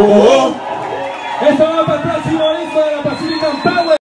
Oh. Essa é uma